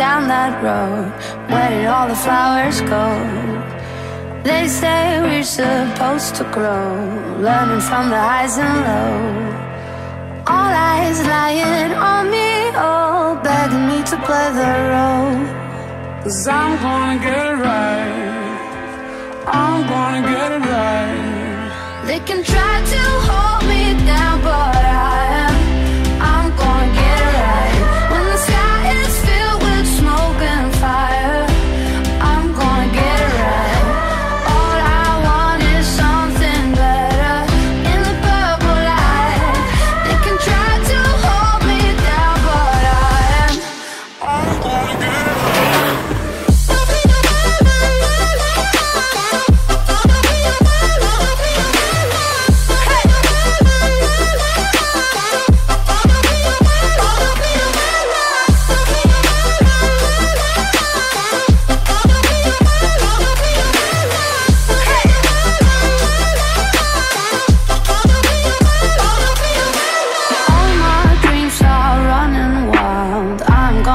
down that road. Where did all the flowers go? They say we're supposed to grow, learning from the highs and lows. All eyes lying on me, all begging me to play the role. Cause I'm gonna get it right. I'm gonna get it right. They can try to hold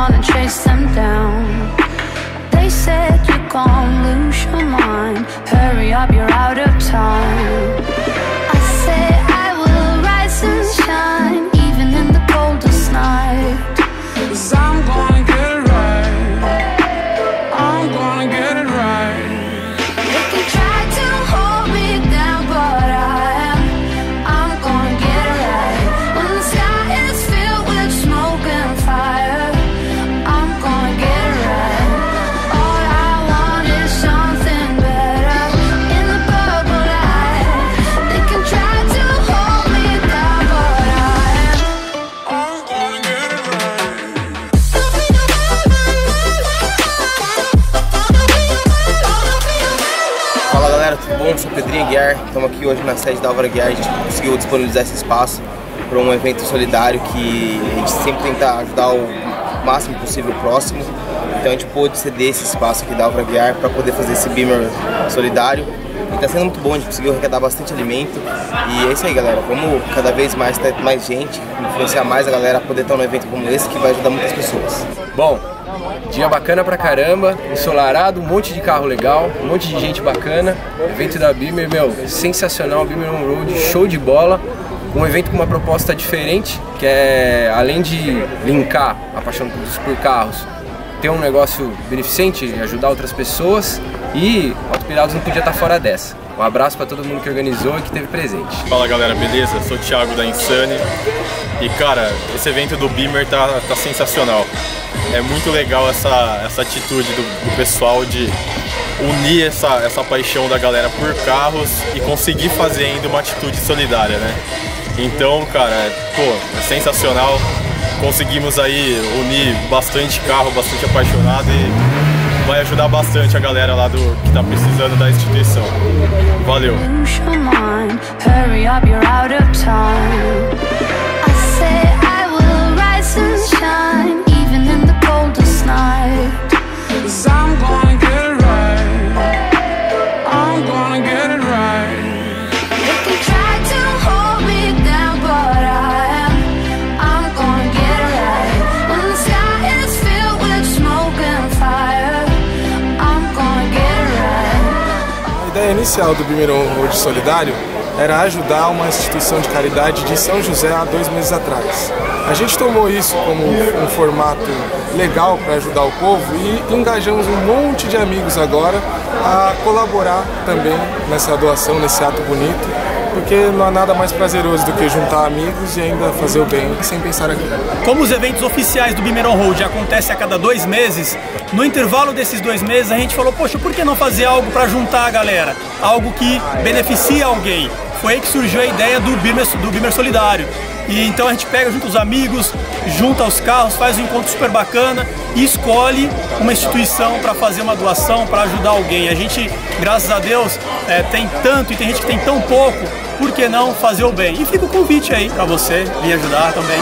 gonna chase them down. They said you're gonna lose your mind. Hurry up, you're out of time. Bom? Eu sou Pedrinho Guiar, estamos aqui hoje na sede da Álvaro Guiar, a gente conseguiu disponibilizar esse espaço para um evento solidário que a gente sempre tenta ajudar o máximo possível o próximo. Então a gente pôde ceder esse espaço aqui da Álvaro Guiar para poder fazer esse beamer solidário. E está sendo muito bom, a gente conseguiu arrecadar bastante alimento. E é isso aí galera, vamos cada vez mais ter mais gente, influenciar mais a galera a poder estar num evento como esse que vai ajudar muitas pessoas. Bom, dia bacana pra caramba, ensolarado, um monte de carro legal, um monte de gente bacana. Evento da Beamer, meu, sensacional, Beamer On Road, show de bola. Um evento com uma proposta diferente, que é além de linkar a paixão por carros, ter um negócio beneficente, ajudar outras pessoas e Autopirados não podia estar fora dessa. Um abraço para todo mundo que organizou e que teve presente. Fala galera, beleza? Sou o Thiago da Insane e cara, esse evento do Beamer tá, tá sensacional. É muito legal essa, essa atitude do, do pessoal de unir essa, essa paixão da galera por carros e conseguir fazer ainda uma atitude solidária, né? Então, cara, pô, é sensacional. Conseguimos aí unir bastante carro, bastante apaixonado e vai ajudar bastante a galera lá do que tá precisando da instituição. Valeu! Ideia inicial do Bimeron Road Solidário era ajudar uma instituição de caridade de São José há dois meses atrás. A gente tomou isso como um formato legal para ajudar o povo e engajamos um monte de amigos agora a colaborar também nessa doação, nesse ato bonito, porque não há nada mais prazeroso do que juntar amigos e ainda fazer o bem sem pensar aqui. Como os eventos oficiais do Bimeron Road acontecem a cada dois meses, no intervalo desses dois meses a gente falou, poxa, por que não fazer algo para juntar a galera? Algo que beneficia alguém. Foi aí que surgiu a ideia do Bimer, do Solidário. E então a gente pega junto os amigos, junta os carros, faz um encontro super bacana e escolhe uma instituição para fazer uma doação, para ajudar alguém. A gente, graças a Deus, é, tem tanto e tem gente que tem tão pouco, por que não fazer o bem? E fica o convite aí para você vir ajudar também.